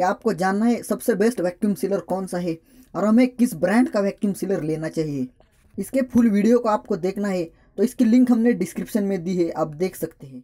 कि आपको जानना है सबसे बेस्ट वैक्यूम सीलर कौन सा है और हमें किस ब्रांड का वैक्यूम सीलर लेना चाहिए। इसके फुल वीडियो को आपको देखना है तो इसकी लिंक हमने डिस्क्रिप्शन में दी है, आप देख सकते हैं।